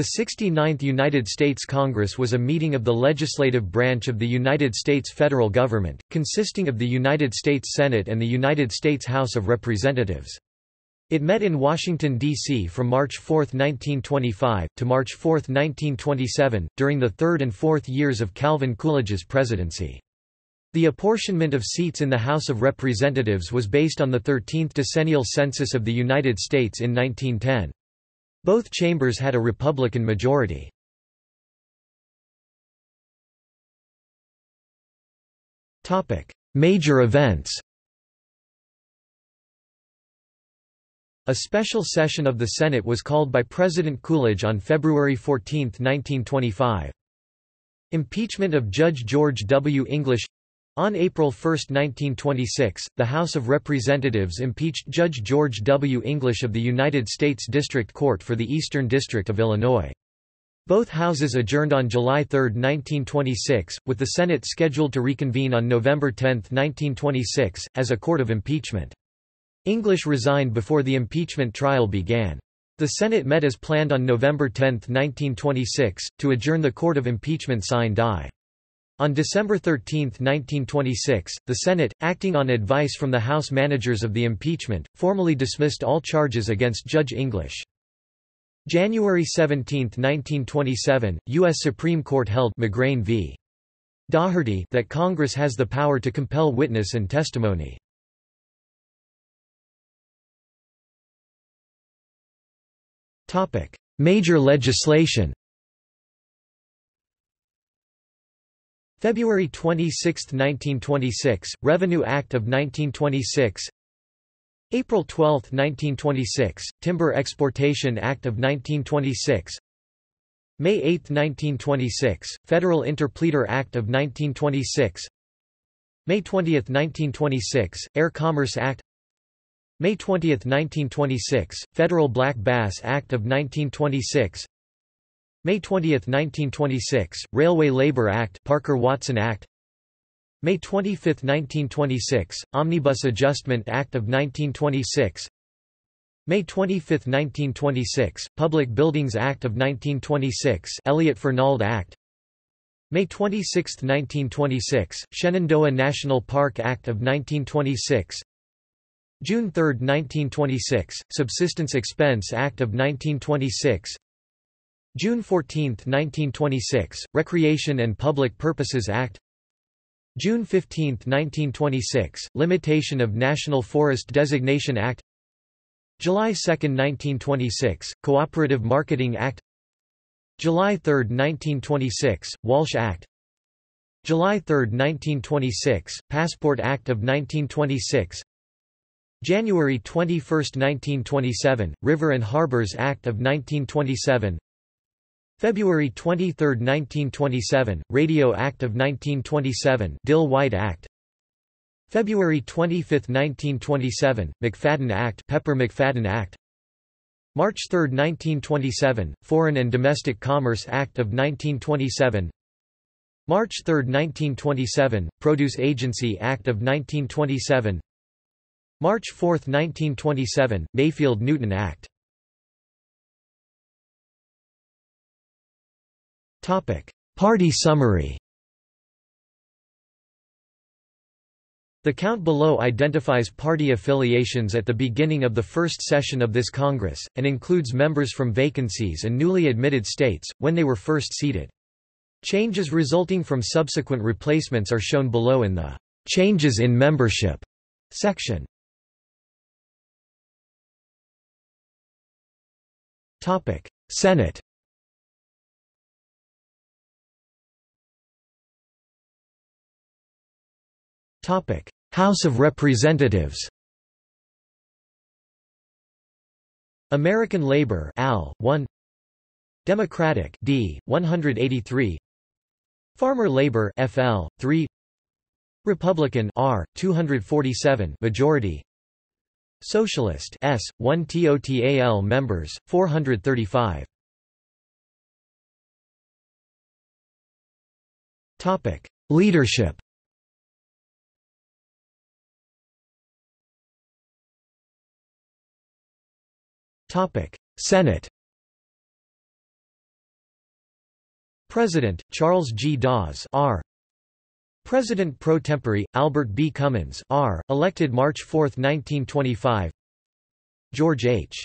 The 69th United States Congress was a meeting of the legislative branch of the United States federal government, consisting of the United States Senate and the United States House of Representatives. It met in Washington, D.C. from March 4, 1925, to March 4, 1927, during the third and fourth years of Calvin Coolidge's presidency. The apportionment of seats in the House of Representatives was based on the 13th decennial census of the United States in 1910. Both chambers had a Republican majority. Major events A special session of the Senate was called by President Coolidge on February 14, 1925. Impeachment of Judge George W. English on April 1, 1926, the House of Representatives impeached Judge George W. English of the United States District Court for the Eastern District of Illinois. Both houses adjourned on July 3, 1926, with the Senate scheduled to reconvene on November 10, 1926, as a court of impeachment. English resigned before the impeachment trial began. The Senate met as planned on November 10, 1926, to adjourn the court of impeachment sine die. On December 13, 1926, the Senate, acting on advice from the House managers of the impeachment, formally dismissed all charges against Judge English. January 17, 1927, U.S. Supreme Court held McGrain v. Daugherty that Congress has the power to compel witness and testimony. Major legislation February 26, 1926, Revenue Act of 1926 April 12, 1926, Timber Exportation Act of 1926 May 8, 1926, Federal Interpleader Act of 1926 May 20, 1926, Air Commerce Act. May 20, 1926, Federal Black Bass Act of 1926 May 20, 1926, Railway Labor Act Parker-Watson Act. May 25, 1926, Omnibus Adjustment Act of 1926 May 25, 1926, Public Buildings Act of 1926 Elliott-Fernald Act. May 26, 1926, Shenandoah National Park Act of 1926 June 3, 1926, Subsistence Expense Act of 1926 June 14, 1926, Recreation and Public Purposes Act. June 15, 1926, Limitation of National Forest Designation Act. July 2, 1926, Cooperative Marketing Act. July 3, 1926, Walsh Act. July 3, 1926, Passport Act of 1926 January 21, 1927, River and Harbors Act of 1927 February 23, 1927, Radio Act of 1927 Dill-White Act. February 25, 1927, McFadden Act Pepper-McFadden Act. March 3, 1927, Foreign and Domestic Commerce Act of 1927 March 3, 1927, Produce Agency Act of 1927 March 4, 1927, Mayfield-Newton Act Party summary The count below identifies party affiliations at the beginning of the first session of this Congress, and includes members from vacancies and newly admitted states, when they were first seated. Changes resulting from subsequent replacements are shown below in the "'Changes in Membership' section. Senate House of Representatives American Labor AL. 1 Democratic D. 183 Farmer Labor FL 3 Republican R. 247 majority. Socialist S. 1 TOTAL members 435 Topic. Leadership Topic: Senate. President, Charles G. Dawes R. President pro tempore, Albert B. Cummins R., elected March 4, 1925 George H.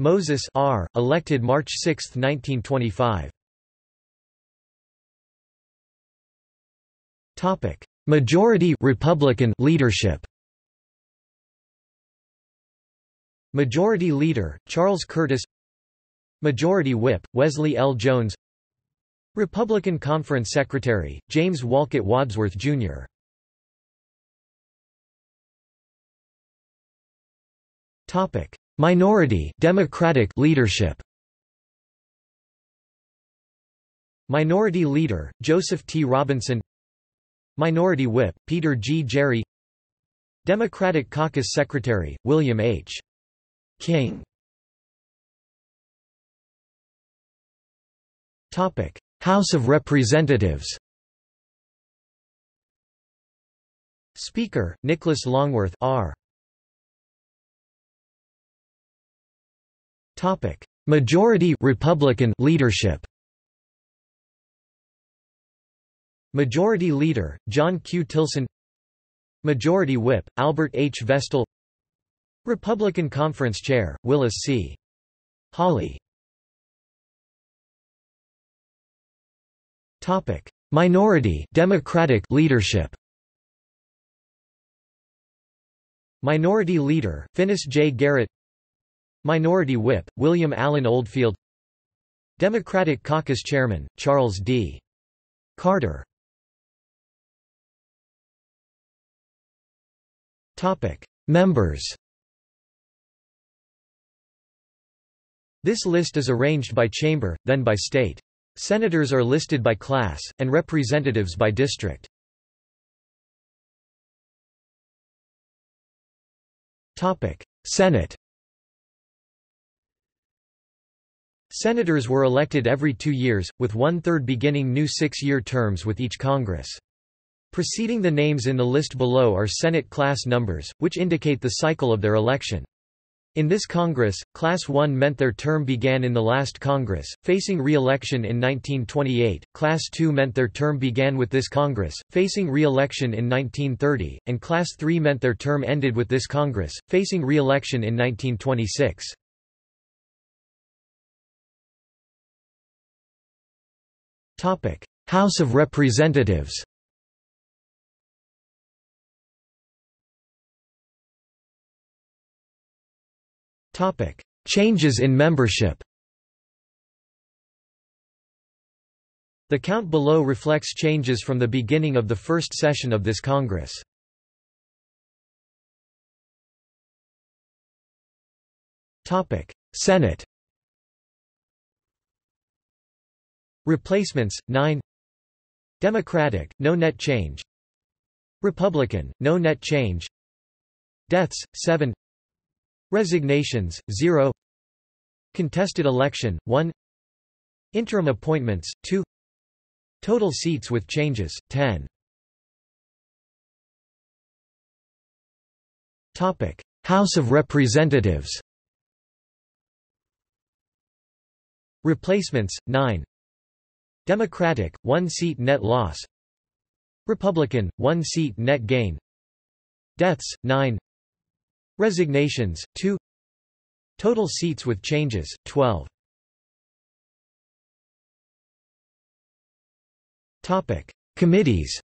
Moses R., elected March 6, 1925 Topic: Majority Republican leadership. Majority Leader Charles Curtis Majority Whip Wesley L. Jones Republican Conference Secretary James Wolcott Wadsworth Jr. Minority Democratic leadership. Minority Leader Joseph T. Robinson Minority Whip, Peter G. Gerry Democratic Caucus Secretary, William H. King. House of Representatives. Speaker, Nicholas Longworth R. Majority Republican leadership. Majority Leader, John Q. Tilson. Majority Whip, Albert H. Vestal Republican Conference Chair, Willis C. Hawley Minority Democratic leadership Minority Leader, Finis J. Garrett Minority Whip, William Allen Oldfield Democratic Caucus Chairman, Charles D. Carter Members. This list is arranged by chamber, then by state. Senators are listed by class, and representatives by district. Senate Senators were elected every two years, with one-third beginning new six-year terms with each Congress. Preceding the names in the list below are Senate class numbers, which indicate the cycle of their election. In this Congress, Class 1 meant their term began in the last Congress, facing re-election in 1928, Class 2 meant their term began with this Congress, facing re-election in 1930, and Class 3 meant their term ended with this Congress, facing re-election in 1926. House of Representatives Changes in membership. The count below reflects changes from the beginning of the first session of this Congress. Topic: Senate. Replacements 9 Democratic no net change Republican no net change Deaths 7 Resignations, 0 Contested election, 1 Interim appointments, 2 Total seats with changes, 10 House of Representatives. Replacements, 9 Democratic, 1 seat net loss. Republican, 1 seat net gain. Deaths, 9 Resignations, 2 Total seats with changes, 12 Committees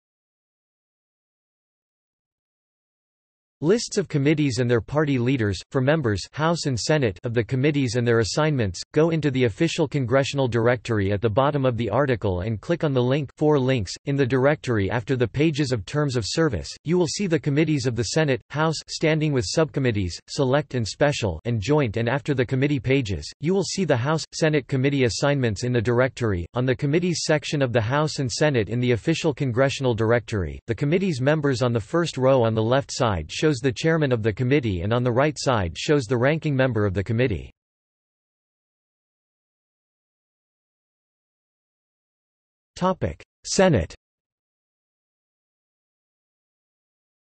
Lists of committees and their party leaders, for members House and Senate of the committees and their assignments, go into the official congressional directory at the bottom of the article and click on the link four links. In the directory after the pages of terms of service, you will see the committees of the Senate, House standing with subcommittees, select and special and joint and after the committee pages, you will see the House, Senate committee assignments in the directory. On the committees section of the House and Senate in the official congressional directory, the committee's members on the first row on the left side show shows the chairman of the committee and on the right side shows the ranking member of the committee. Senate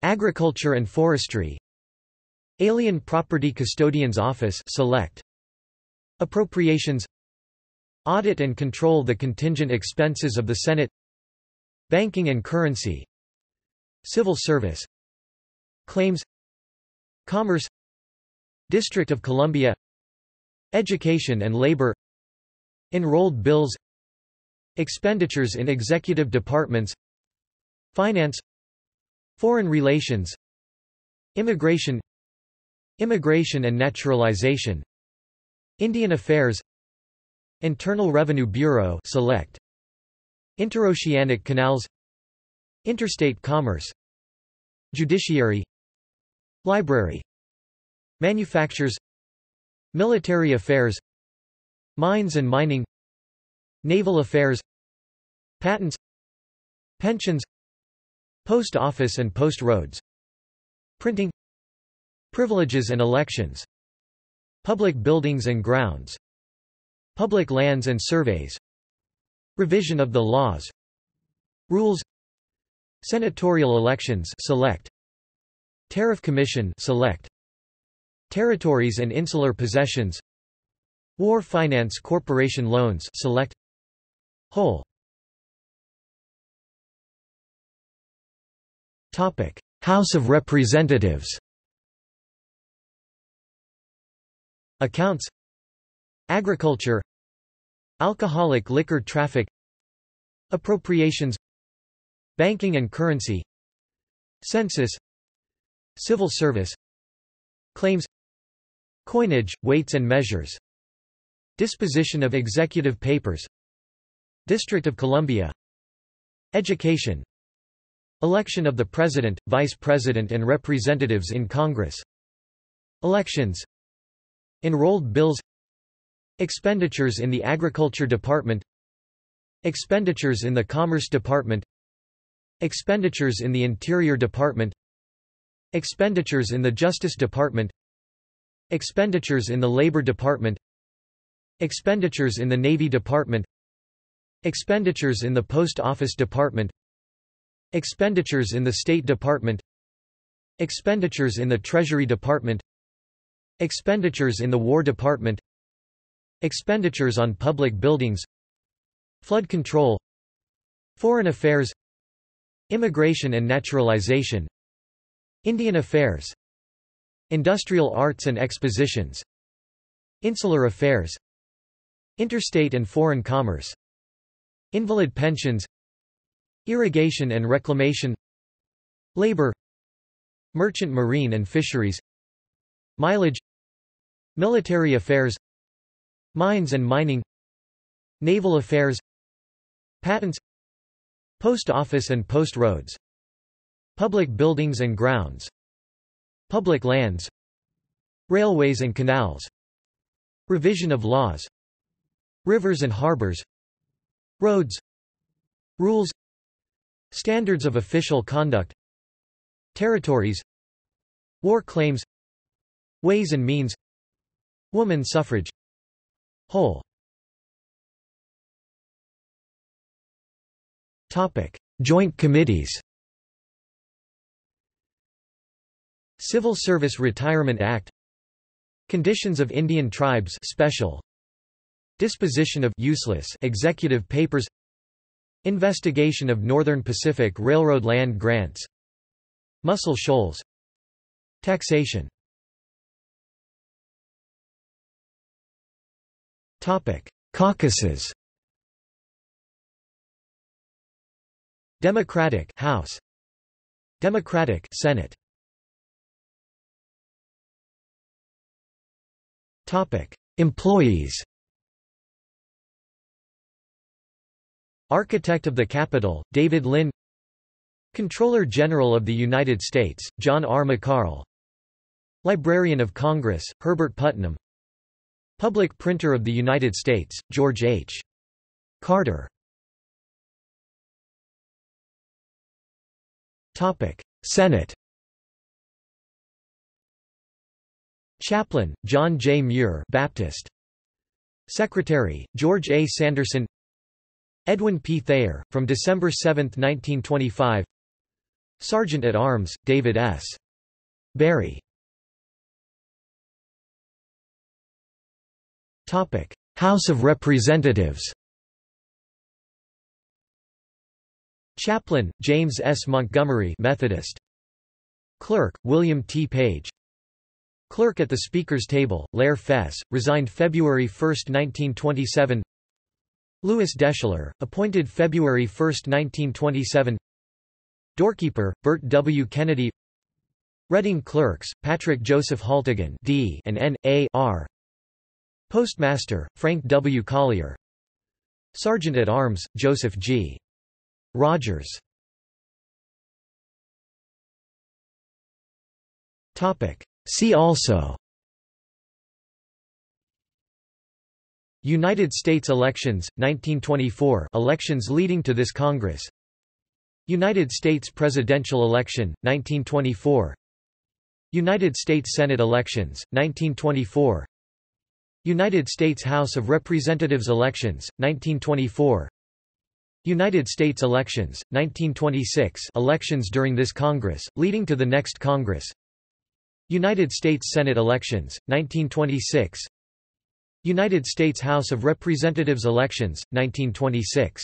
Agriculture and Forestry Alien Property Custodian's Office select Appropriations Audit and control the contingent expenses of the Senate Banking and currency Civil service Claims Commerce District of Columbia Education and labor Enrolled bills Expenditures in executive departments Finance Foreign relations Immigration Immigration and naturalization Indian Affairs Internal Revenue Bureau select Interoceanic canals Interstate commerce Judiciary Library. Manufactures. Military affairs. Mines and mining. Naval affairs. Patents. Pensions. Post office and post roads. Printing. Privileges and elections. Public buildings and grounds. Public lands and surveys. Revision of the laws. Rules. Senatorial elections. Select Tariff Commission select Territories and insular possessions War Finance Corporation loans select Whole Topic House of Representatives. Accounts Agriculture Alcoholic liquor traffic Appropriations Banking and currency Census Civil service Claims Coinage, weights and measures Disposition of executive papers District of Columbia Education Election of the President, Vice President and Representatives in Congress Elections Enrolled bills Expenditures in the Agriculture Department Expenditures in the Commerce Department Expenditures in the Interior Department Expenditures in the Justice Department. Expenditures in the Labor Department. Expenditures in the Navy Department. Expenditures in the Post Office Department. Expenditures in the State Department. Expenditures in the Treasury Department. Expenditures in the War Department. Expenditures on public buildings. Flood control. Foreign affairs. Immigration and naturalization Indian affairs Industrial arts and expositions Insular affairs Interstate and foreign commerce Invalid pensions Irrigation and reclamation Labor Merchant marine and fisheries Mileage Military affairs Mines and mining Naval affairs Patents Post office and post roads Public buildings and grounds Public lands Railways and canals Revision of laws Rivers and harbors Roads Rules Standards of official conduct Territories War claims Ways and means Woman suffrage Whole Topic: Joint committees. Civil Service Retirement Act. Conditions of Indian Tribes special. Disposition of useless executive papers. Investigation of Northern Pacific Railroad land grants. Muscle shoals. Taxation. Topic: Caucuses. Democratic House. Democratic Senate Employees Architect of the Capitol David Lynn Comptroller General of the United States John R. McCarl Librarian of Congress Herbert Putnam Public Printer of the United States George H. Carter Senate Chaplain, John J. Muir Baptist. Secretary, George A. Sanderson Edwin P. Thayer, from December 7, 1925 Sergeant at Arms, David S. Barry House of Representatives Chaplain, James S. Montgomery Methodist. Clerk, William T. Page Clerk at the Speaker's Table, Lehr Fess, resigned February 1, 1927 Lewis Deschler, appointed February 1, 1927 Doorkeeper, Bert W. Kennedy Reading Clerks, Patrick Joseph Haltigan D and N. A. R. Postmaster, Frank W. Collier Sergeant at Arms, Joseph G. Rogers See also. United States elections, 1924 elections leading to this Congress. United States presidential election, 1924 United States Senate elections, 1924 United States House of Representatives elections, 1924 United States elections, 1926 elections during this Congress, leading to the next Congress United States Senate elections, 1926 United States House of Representatives elections, 1926